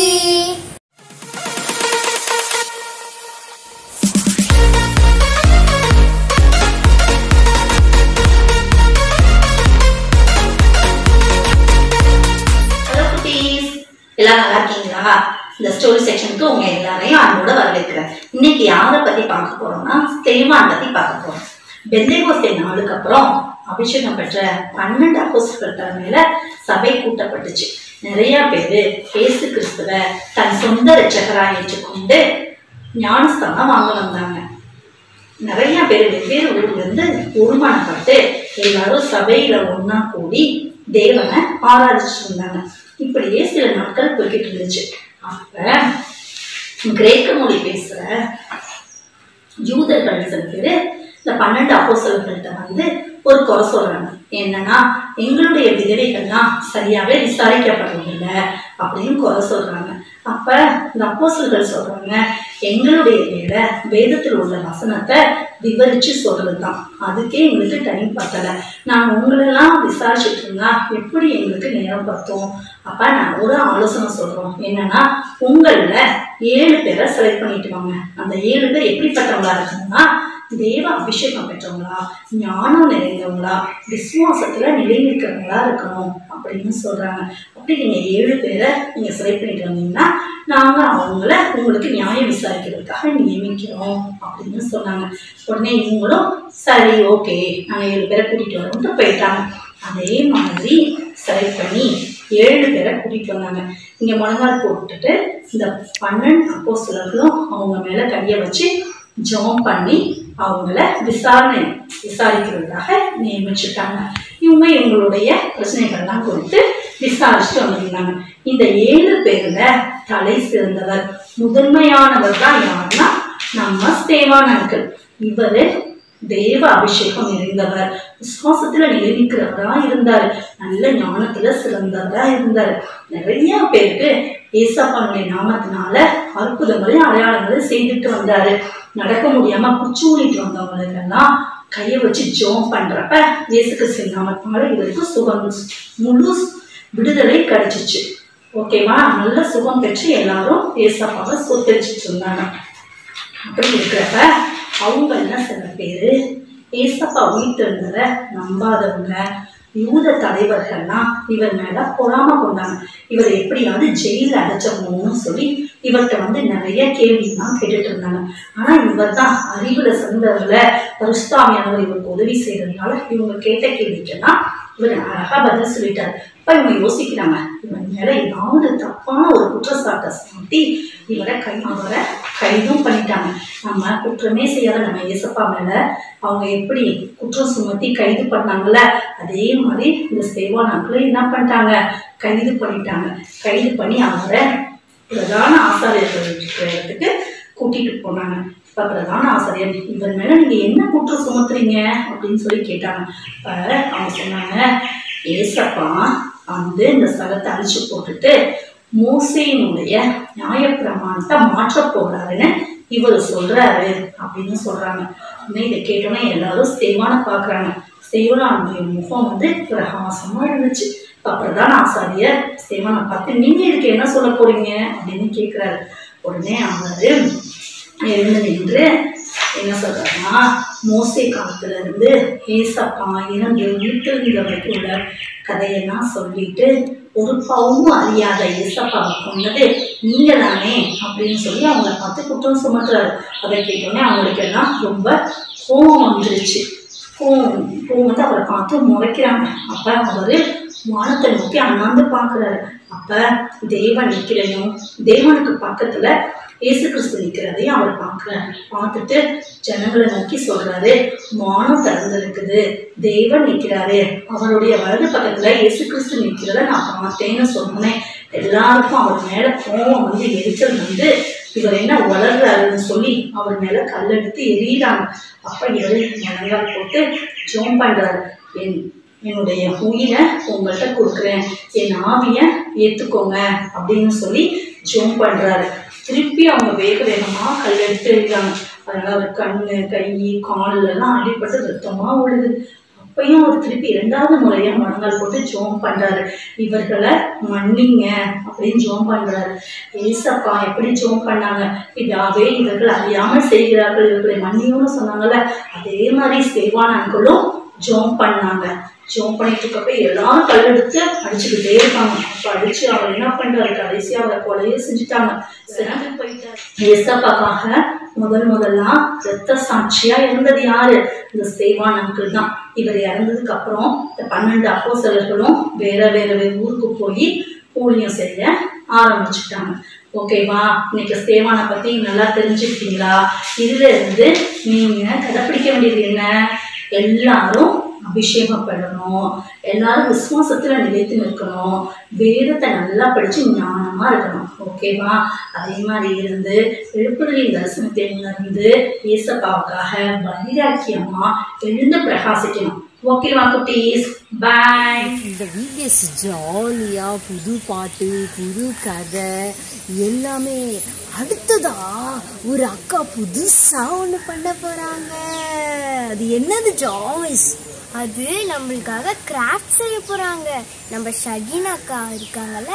இந்த ஸ்டோரி செக்ஷனுக்கு உங்க எல்லாரையும் அன்போட வரவேற்கிறேன். இன்னைக்கு யாரை பத்தி பார்க்க போறோம்னா ஸ்தேவான் பத்தி பார்க்க போறோம். பெந்தேகோஸ்தே நாளுக்கு அப்புறம் அபிஷேகம் பெற்ற பன்னெண்டு அப்போஸ்டர்கள் தலைமையில சபை கூட்டப்பட்டுச்சு. நிறைய பேரு இயேசு கிறிஸ்துவ தன் சொந்த ரட்சகராய் ஏற்றுக்கொண்டு ஞானஸ்தானம் வாங்க வந்தாங்க. நிறைய பேர் வெவ்வேறு ஊர்ல இருந்து உருமானப்பட்டு எல்லாரும் சபையில ஒன்னா கூடி தேவனை ஆராதிச்சிட்டு இருந்தாங்க இப்படியே சில நாட்கள் போய்கிட்டு இருந்துச்சு. அப்ப கிரேக்க மொழி பேசுற யூதர்கள் சில பேர் இந்த பன்னெண்டு அப்போசல்கள்கிட்ட வந்து ஒரு குறை சொல்றாங்க. என்னன்னா எங்களுடைய விதவைகள்லாம் சரியாவே விசாரிக்கப்படவில்லை அப்படின்னு குறை சொல்றாங்க. அப்ப இந்த அப்போசல்கள் சொல்றாங்க எங்களுடைய வேலை வேதத்தில் உள்ள வசனத்தை விவரிச்சு சொல்றதுதான். அதுக்கே எங்களுக்கு டைம் பத்தலை. நாங்க உங்களெல்லாம் விசாரிச்சுட்டு இருந்தா எப்படி எங்களுக்கு நேரம் பத்தும்? அப்ப நான் ஒரு ஆலோசனை சொல்றோம். என்னன்னா உங்களில் ஏழு பேரை செலக்ட் பண்ணிட்டு வாங்க. அந்த ஏழு பேர் எப்படிப்பட்டவங்களா இருக்குன்னா தேவ அபிஷேகம் பெற்றவங்களா ஞானம் நிறைந்தவங்களா விசுவாசத்துல நிலைநிற்கிறவங்களா இருக்கணும் அப்படின்னு சொல்றாங்க. அப்படி நீங்க ஏழு பேரை நீங்க செலக்ட் பண்ணிட்டு வந்தீங்கன்னா நாங்க அவங்கள உங்களுக்கு நியாயம் விசாரிக்கிறதுக்காக நியமிக்கிறோம் அப்படின்னு சொன்னாங்க. உடனே இவங்களும் சரி ஓகே நாங்க ஏழு பேரை கூட்டிட்டு வரோம்ட்டு போயிட்டாங்க. அதே மாதிரி செலக்ட் பண்ணி ஏழு பேரை கூட்டிட்டு வந்தாங்க. இங்க முழங்கால் போட்டுட்டு இந்த பன்னெண்டு அப்போஸ்தலர்களும் அவங்க மேல கையை வச்சு ஜபம் பண்ணி அவங்கள விசாரணை விசாரிக்கிறதுக்காக நியமிச்சுட்டாங்க இவங்க இவங்களுடைய பிரச்சனைகள்லாம் கொடுத்து விசாரிச்சுட்டு வந்திருந்தாங்க இந்த ஏழு பேர்ல தலை சிறந்தவர் முதன்மையானவர் தான் யாருன்னா நம்ம ஸ்தேவான் இவர் இவரு தேவ அபிஷேகம் நிறைந்தவர். விசுவாசத்துல நிலைநிற்கிறவரா இருந்தாரு. நல்ல ஞானத்துல சிறந்தவரா இருந்தாரு. நிறைய பேருக்கு ஏசப்பானுடைய நாமத்தினால அற்புதங்களையும் அடையாளங்களையும் செய்துட்டு வந்தாரு. நடக்க முடியாம குச்சி ஊனிட்டு வந்தவங்களுக்கெல்லாம் கையை வச்சு ஜோம் பண்றப்ப இயேசு கிறிஸ்து நாமத்தினால இவருக்கு சுகம் முழு விடுதலை கிடைச்சிச்சு. ஓகேவா? நல்ல சுகம் பெற்று எல்லாரும் ஏசப்பாவை சொத்தரிச்சிட்டு இருந்தாங்க. அப்படி இருக்கிறப்ப அவங்க என்ன சில பேர் ஏசப்பா வீட்டு நம்பாதவங்க யூத தலைவர்கள்லாம் இவர் மேல பொறாம கொண்டாங்க. இவர் எப்படியாவது ஜெயில அடைச்சிடணும்னு சொல்லி இவர்கிட்ட வந்து நிறைய கேள்விலாம் கேட்டுட்டு இருந்தாங்க. ஆனா இவர் தான் அறிவுல சிறந்தவர்ல பரிசுத்தாமியானவர் இவருக்கு உதவி செய்யறதுனால இவங்க கேட்ட கேள்விக்கெல்லாம் இவர் அழகா பதில் சொல்லிட்டாரு. இப்போ இவங்க யோசிக்கிறாங்க. இவன் மேல ஏதாவது தப்பான ஒரு குற்றச்சாட்டை சாட்டி இவரை கை அவரை கைதும் பண்ணிட்டாங்க. நம்ம குற்றமே செய்யாத நம்ம இயேசப்பா மேல அவங்க எப்படி குற்றம் சுமத்தி கைது பண்ணாங்கல்ல? அதே மாதிரி இந்த சேவானாக்களை என்ன பண்ணிட்டாங்க? கைது பண்ணிட்டாங்க. கைது பண்ணி அவரை பிரதான ஆசாரியர்கள் இடத்துக்கு கூட்டிட்டு போனாங்க. இப்ப பிரதான ஆசிரியர் இவர் மேல நீங்க என்ன குற்றம் சுமத்துறீங்க? அப்படின்னு சொல்லி கேட்டாங்க. இப்ப அவங்க சொன்னாங்க ஏசப்பா வந்து இந்த ஸ்தலத்தை அழிச்சு போட்டுட்டு மோசையினுடைய நியாயப்பிரமாணத்தை மாற்ற போறாருன்னு இவர் சொல்றாரு அப்படின்னு சொல்றாங்க. உடனே இதை கேட்டோன்னே எல்லாரும் செய்வான பாக்குறாங்க ஸ்தேவனுடைய முகம் வந்து பிரகாசமா இருந்துச்சு. இப்ப பிரதான ஆசாரியர் செய்வனை பார்த்து நீங்க இதுக்கு என்ன சொல்ல போறீங்க? அப்படின்னு கேக்குறாரு. உடனே அவரு எழுந்து நின்று என்ன சொல்றாருன்னா மோசை காலத்துல இருந்து ஏசப்பா இறந்து வீட்டிருந்த வரைக்கும் உள்ள கதையெல்லாம் சொல்லிட்டு ஒரு பவுனும் அறியாத ஏசப்பாவை கொண்டது. நீங்க தானே அப்படின்னு சொல்லி அவங்கள பார்த்து குற்றம் சுமத்துறாரு. அதை கேட்டோன்னே அவங்களுக்கு எல்லாம் ரொம்ப கோவம் வந்துருச்சு. கோவம் கோவம் வந்து அவரை பார்த்து முறைக்கிறாங்க. அப்ப அவரு வானத்தை நோக்கி அண்ணாந்து பார்க்குறாரு. அப்ப தேவன் நிக்கிறதையும் தேவனுக்கு பக்கத்துல இயேசு கிறிஸ்து நிற்கிறதையும் அவர் பார்க்குறாரு. பார்த்துட்டு ஜனங்களை நோக்கி சொல்றாரு மானம் திறந்திருக்குது தெய்வம் நிற்கிறாரு. அவருடைய வலது பக்கத்துல இயேசு கிறிஸ்து நிற்கிறத நான் பார்த்தேன்னு சொன்னேன் எல்லாருக்கும் அவர் மேல கோபம் வந்து எரிச்சல் வந்து இவர் என்ன வளர்றாருன்னு சொல்லி அவர் மேல கல்லெடுத்து எரியிறாங்க. அப்ப எரி முழங்கால் போட்டு ஜோம் பண்றாரு. என் என்னுடைய உயிரை உங்கள்கிட்ட கொடுக்குறேன். என் ஆவியை ஏற்றுக்கோங்க அப்படின்னு சொல்லி ஜோம் பண்ணுறாரு திருப்பி அவங்க வேக வேகமா கல் எடுத்து எறிகிறாங்க அதனால அவர் கண்ணு கை கால் எல்லாம் அடிப்பட்டு ரத்தமா விழுது அப்பயும் அவர் திருப்பி இரண்டாவது முறையா முழங்கால் போட்டு ஜோம் பண்றாரு. இவர்களை மன்னிங்க அப்படின்னு ஜோம் பண்றாரு. ஏசப்பா எப்படி ஜோம் பண்ணாங்க? இதாவே இவர்கள் அறியாமல் செய்கிறார்கள். இவர்களை மன்னியும்னு சொன்னாங்கல்ல. அதே மாதிரி சேவானன்களும் ஜோம் பண்ணாங்க. ஜோம் பண்ணிட்டு இருக்கப்ப எல்லாரும் கல்லெடுத்து அடிச்சுக்கிட்டே இருக்காங்க அப்ப அடிச்சு அவர் என்ன பண்றாரு? கடைசியா அவரை கொலையே செஞ்சுட்டாங்க. சிறந்து போயிட்டாரு. ஏசப்பாக்காக முதல் முதலா ரத்த சாட்சியா இருந்தது யாரு? இந்த சேவான் அங்கிள் தான். இவர் இறந்ததுக்கு அப்புறம் இந்த பன்னெண்டு அப்போஸ்தலர்களும் வேற வேற வேற ஊருக்கு போய் ஊழியம் செய்ய ஆரம்பிச்சுட்டாங்க. ஓகேவா இன்னைக்கு சேவானை பத்தி நல்லா தெரிஞ்சுக்கிட்டீங்களா? இதுல இருந்து நீங்க கடைப்பிடிக்க வேண்டியது என்ன? எல்லாரும் அபிஷேகப்படணும். எல்லாரும் விசுவாசத்தில் நிலைத்து நிற்கணும். வேதத்தை நல்லா படித்து ஞானமாக இருக்கணும். ஓகேவா அதே மாதிரி இருந்து எழுப்புதலின் தரிசனத்தை உணர்ந்து இயேசப்பாவுக்காக வைராக்கியமாக எழுந்து பிரகாசிக்கணும். ஓகேவா குட்டீஸ்? பாய் இந்த வீடியோஸ் ஜாலியா புது பாட்டு புது கதை எல்லாமே அடுத்ததா ஒரு அக்கா புதுசா ஒண்ணு பண்ண போறாங்க. அது என்னது ஜாய்ஸ் அது நம்மளுக்காக கிராஃப்ட் செய்ய போறாங்க. நம்ம ஷகின் அக்கா இருக்காங்கல்ல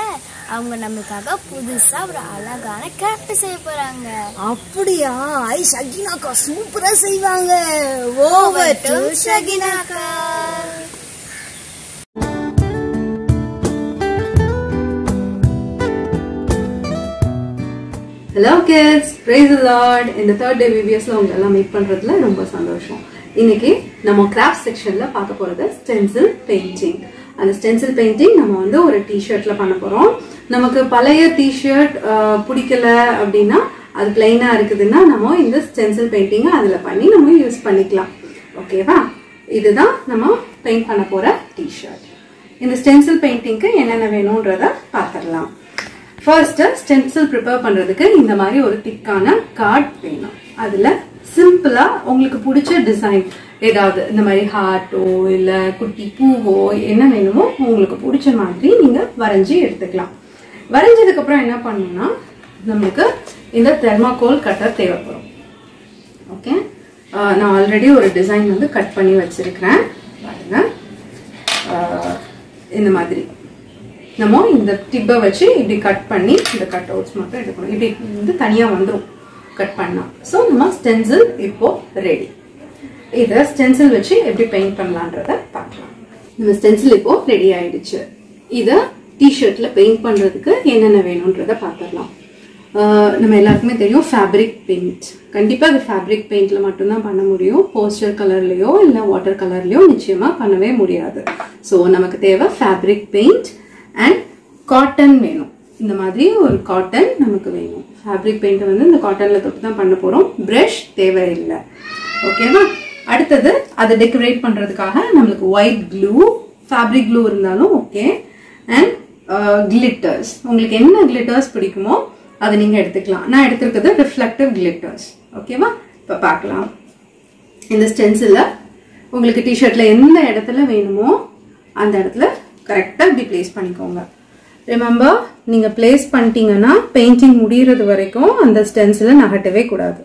அவங்க நம்மளுக்காக புதுசா ஒரு அழகான கிராஃப்ட் செய்ய போறாங்க. அப்படியா? ஐ ஷகினா அக்கா சூப்பரா செய்வாங்க. ஓவர் டு ஷகினா அக்கா. ஹலோ கிட்ஸ் பிரைஸ் லார்ட் இந்த தேர்ட் டே விவிஎஸ்ல உங்க எல்லாம் மீட் பண்றதுல ரொம்ப சந்தோஷம். இன்னைக்கு நம்ம கிராஃப்ட் செக்ஷன்ல பார்க்க போறது ஸ்டென்சில் பெயிண்டிங் அந்த ஸ்டென்சில் பெயிண்டிங் நம்ம வந்து ஒரு டிஷர்ட்ல பண்ண போறோம். நமக்கு பழைய டிஷர்ட் பிடிக்கல அப்படின்னா அது பிளைனா இருக்குதுன்னா நம்ம இந்த ஸ்டென்சில் பெயிண்டிங்கை அதுல பண்ணி நம்ம யூஸ் பண்ணிக்கலாம். ஓகேவா இதுதான் நம்ம பெயிண்ட் பண்ண போற டிஷர்ட் இந்த ஸ்டென்சில் பெயிண்டிங்க்கு என்னென்ன வேணும்ன்றத பார்த்துடலாம். ஃபர்ஸ்ட் ஸ்டென்சில் ப்ரிப்பேர் பண்றதுக்கு இந்த மாதிரி ஒரு திக்கான கார்ட் வேணும். அதுல சிம்பிளா உங்களுக்கு பிடிச்ச டிசைன் ஏதாவது இந்த மாதிரி ஹார்ட்டோ இல்ல குட்டி பூவோ என்ன வேணுமோ உங்களுக்கு பிடிச்ச மாதிரி நீங்க வரைஞ்சி எடுத்துக்கலாம். வரைஞ்சதுக்கு அப்புறம் என்ன பண்ணணும்னா நம்மளுக்கு இந்த தெர்மாகோல் கட்டர் தேவைப்படும். ஓகே நான் ஆல்ரெடி ஒரு டிசைன் வந்து கட் பண்ணி வச்சிருக்கிறேன். பாருங்க. இந்த மாதிரி. நம்ம இந்த டிப்பை வச்சு இப்படி கட் பண்ணி இந்த கட் அவுட்ஸ் மட்டும் எடுக்கணும். இப்படி வந்து தனியாக வந்துடும் கட் பண்ணலாம். ஸோ நம்ம ஸ்டென்சில் இப்போ ரெடி இதை ஸ்டென்சில் வச்சு எப்படி பெயிண்ட் பண்ணலான்றத பார்க்கலாம். நம்ம ஸ்டென்சில் இப்போ ரெடி ஆயிடுச்சு. இதை டிஷர்ட்ல பெயிண்ட் பண்றதுக்கு என்னென்ன வேணும்ன்றத பார்த்துடலாம். நம்ம எல்லாருக்குமே தெரியும் ஃபேப்ரிக் பெயிண்ட் கண்டிப்பாக அது ஃபேப்ரிக் பெயிண்டில் மட்டும்தான் பண்ண முடியும். போஸ்டர் கலர்லேயோ இல்லை வாட்டர் கலர்லேயோ நிச்சயமாக பண்ணவே முடியாது. ஸோ நமக்கு தேவை ஃபேப்ரிக் பெயிண்ட் அண்ட் காட்டன் வேணும். இந்த மாதிரி ஒரு காட்டன் நமக்கு வேணும். ஃபேப்ரிக் பெயிண்ட் வந்து இந்த காட்டனில் தொட்டு தான் பண்ண போகிறோம் ப்ரஷ் தேவையில்லை. ஓகேவா அடுத்தது அதை டெக்கரேட் பண்ணுறதுக்காக நம்மளுக்கு ஒயிட் க்ளூ ஃபேப்ரிக் க்ளூ இருந்தாலும் ஓகே அண்ட் கிளிட்டர்ஸ் உங்களுக்கு என்ன கிளிட்டர்ஸ் பிடிக்குமோ அதை நீங்கள் எடுத்துக்கலாம். நான் எடுத்துருக்கிறது ரிஃப்ளெக்டிவ் கிளிட்டர்ஸ் ஓகேவா இப்போ பார்க்கலாம். இந்த ஸ்டென்சிலில் உங்களுக்கு டிஷர்ட்டில் எந்த இடத்துல வேணுமோ அந்த இடத்துல கரெக்டாக இப்படி பிளேஸ் பண்ணிக்கோங்க. ரிமெம்பர் நீங்கள் பிளேஸ் பண்ணிட்டீங்கன்னா பெயிண்டிங் முடிகிறது வரைக்கும் அந்த ஸ்டென்சிலை நகட்டவே கூடாது.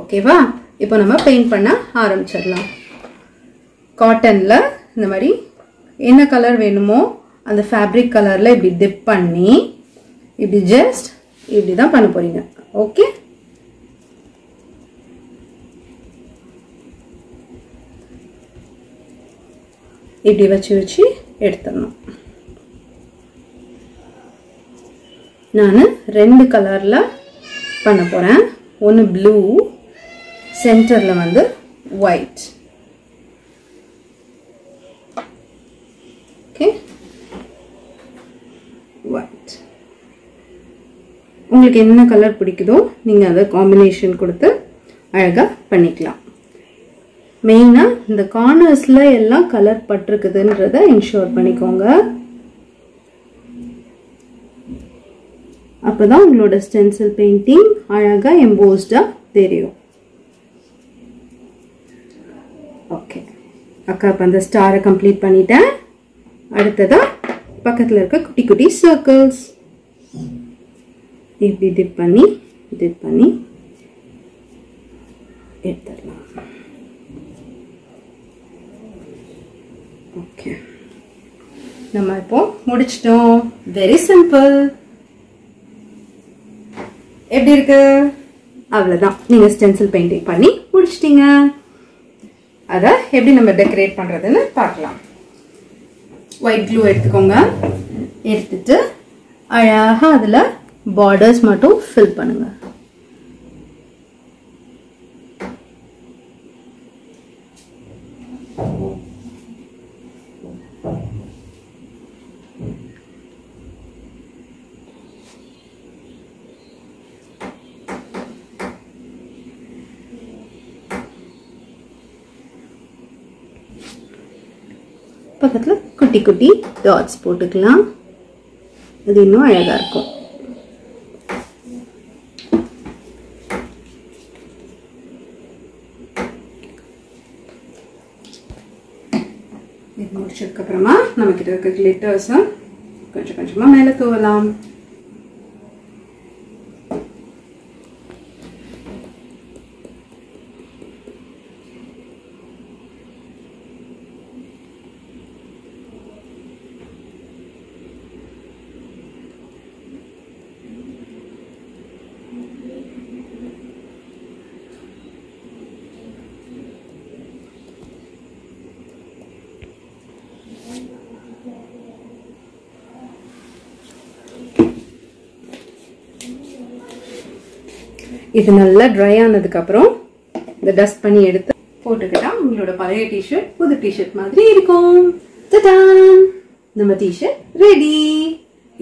ஓகேவா இப்போ நம்ம பெயிண்ட் பண்ண ஆரம்பிச்சிடலாம். காட்டனில் இந்த மாதிரி என்ன கலர் வேணுமோ அந்த ஃபேப்ரிக் கலரில் இப்படி டிப் பண்ணி இப்படி ஜஸ்ட் இப்படி தான் பண்ண போகிறீங்க ஓகே இப்படி வச்சு வச்சு எடுத்துடணும். நான் ரெண்டு கலரில் பண்ண போகிறேன் ஒன்று ப்ளூ சென்டரில் வந்து ஒயிட் ஓகே ஒயிட் உங்களுக்கு என்ன கலர் பிடிக்குதோ நீங்கள் அதை காம்பினேஷன் கொடுத்து அழகாக பண்ணிக்கலாம். மெயினாக இந்த கார்னர்ஸில் எல்லாம் கலர் பட்டிருக்குதுன்றதை இன்ஷூர் பண்ணிக்கோங்க. அப்போதான் உங்களோட ஸ்டென்சில் பெயிண்டிங் அழகாக எம்போஸ்டாக தெரியும். ஓகே அக்கா இப்போ அந்த ஸ்டாரை கம்ப்ளீட் பண்ணிட்டேன். அடுத்ததாக பக்கத்தில் இருக்க குட்டி குட்டி சர்க்கிள்ஸ் இப்படி டிப் பண்ணி டிப் பண்ணி எடுத்துடலாம். ஓகே நம்ம இப்போ முடிச்சிட்டோம். வெரி சிம்பிள் எப்படி இருக்கு? அவ்வளோதான் நீங்கள் ஸ்டென்சில் பெயிண்டிங் பண்ணி முடிச்சிட்டிங்க. அதை எப்படி நம்ம டெக்கரேட் பண்ணுறதுன்னு பார்க்கலாம். ஒயிட் க்ளூ எடுத்துக்கோங்க. எடுத்துட்டு அழகாக அதில் பார்டர்ஸ் மட்டும் ஃபில் பண்ணுங்க. பக்கத்தில் குட்டி குட்டி டாட்ஸ் போட்டுக்கலாம். அது இன்னும் அழகாக இருக்கும். இது முடிச்சதுக்கப்புறமா நம்மக்கிட்ட இருக்க கிளிட்டர்ஸும் கொஞ்சம் கொஞ்சமாக மேலே தூவலாம். இது நல்லா ட்ரை ஆனதுக்கப்புறம் இந்த டஸ்ட் பண்ணி எடுத்து போட்டுக்கிட்டா உங்களோட பழைய டிஷர்ட் புது டிஷர்ட் மாதிரி இருக்கும். நம்ம டிஷர்ட் ரெடி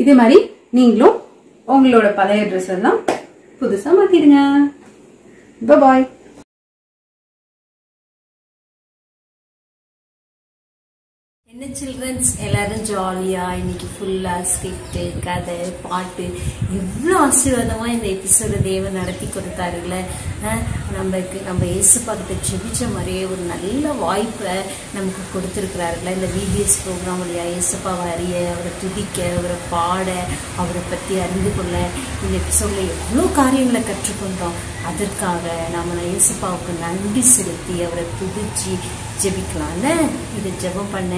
இதே மாதிரி நீங்களும் உங்களோட பழைய ட்ரெஸ் எல்லாம் புதுசா மாத்திடுங்க. பாய் என்ன சில்ட்ரன்ஸ் எல்லாரும் ஜாலியா இன்னைக்கு ஃபுல்லா ஸ்கிரிப்ட் கதை பாட்டு. இவ்வளோ ஆசீர்வாதமா இந்த எபிசோட தேவன் நடத்தி கொடுத்தாருல்ல. நம்மளுக்கு நம்ம ஏசுப்பா கிட்ட ஜெபிச்ச மாதிரியே ஒரு நல்ல வாய்ப்பை நமக்கு கொடுத்துருக்கிறாருல்ல. இந்த விபிஎஸ் ப்ரோக்ராம் வழியா ஏசப்பாவை அறிய அவரை துதிக்க அவரை பாட அவரை பற்றி அறிந்து கொள்ள இந்த எபிசோட்ல எவ்வளோ காரியங்களை கற்றுக்கொண்டோம். அதற்காக நாம ஏசப்பாவுக்கு நன்றி செலுத்தி அவரை துதிச்சு ஜெபிக்கலாம்ல? இதை ஜெபம் பண்ண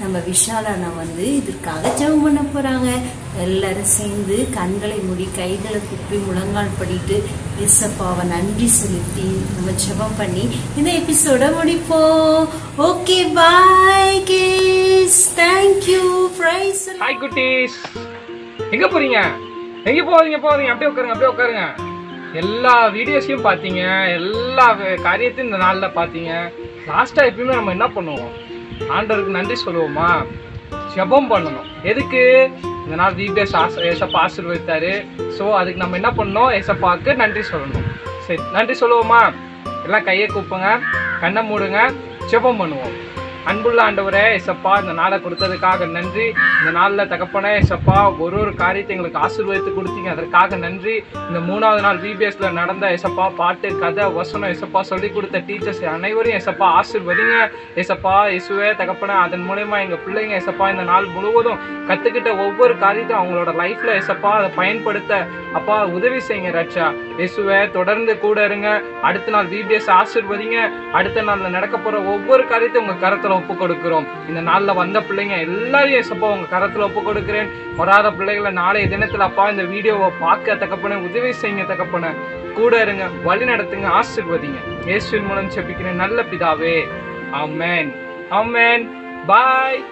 நம்ம விஷாலானா வந்து இதற்காக ஜெபம் பண்ண போறாங்க. எல்லாரும் சேர்ந்து கண்களை மூடி கைகளை குப்பி முழங்கால் படிட்டு இசப்பாவை நன்றி செலுத்தி நம்ம ஜெபம் பண்ணி இந்த எபிசோட முடிப்போம். Okay bye guys thank you praise hi குட்டீஸ் எங்க போறீங்க? எங்க போறீங்க போறீங்க அப்படியே உட்காருங்க அப்படியே உட்காருங்க. எல்லா வீடியோஸையும் பார்த்தீங்க. எல்லா காரியத்தையும் இந்த நாளில் பார்த்தீங்க. லாஸ்ட்டாக எப்பயுமே நம்ம என்ன பண்ணுவோம்? ஆண்டவருக்கு நன்றி சொல்லுவோமா? ஜபம் பண்ணணும். எதுக்கு? இந்த நாள் விபிஎஸ் ஆச ஏசப்பா ஆசீர்வதித்தாரு. ஸோ அதுக்கு நம்ம என்ன பண்ணணும்? ஏசப்பாவுக்கு நன்றி சொல்லணும். சரி நன்றி சொல்லுவோமா? எல்லாம் கையை கூப்புங்க கண்ணை மூடுங்க ஜெபம் பண்ணுவோம். அன்புள்ள ஆண்டவரே எசப்பா இந்த நாளை கொடுத்ததுக்காக நன்றி. இந்த நாளில் தகப்பனே எசப்பா ஒரு ஒரு காரியத்தை எங்களுக்கு ஆசீர்வதித்து கொடுத்தீங்க. அதற்காக நன்றி. இந்த மூணாவது நாள் விபிஎஸ்ல நடந்த எசப்பா பாட்டு கதை வசனம் எசப்பா சொல்லி கொடுத்த டீச்சர்ஸ் அனைவரையும் எசப்பா ஆசீர்வதிங்க. எசப்பா இசுவே தகப்பனே அதன் மூலயமா எங்கள் பிள்ளைங்க எசப்பா இந்த நாள் முழுவதும் கற்றுக்கிட்ட ஒவ்வொரு காரியத்தையும் அவங்களோட லைஃப்ல எசப்பா அதை பயன்படுத்த அப்பா உதவி செய்யுங்க ரட்சா இசுவே தொடர்ந்து கூட இருங்க. அடுத்த நாள் விபிஎஸ் ஆசிர்வதிங்க. அடுத்த நாள் நடக்க போற ஒவ்வொரு காரியத்தையும் உங்க கரத்துல ஒப்பு கொடுக்கிறோம் இந்த நாள்ல வந்த பிள்ளைங்க எல்லாரையும் ஏசப்பா உங்க கரத்துல ஒப்பு கொடுக்கிறேன் வராத பிள்ளைகளை நாளைய தினத்துல அப்பா இந்த வீடியோவை பார்க்க தக்கப்பன உதவி செய்யுங்க தக்கப்பன கூட இருங்க வழி நடத்துங்க ஆசிர்வதிங்க. இயேசுவின் மூலம் செப்பிக்கிறேன் நல்ல பிதாவே. அம்மேன் அம்மேன் பாய்.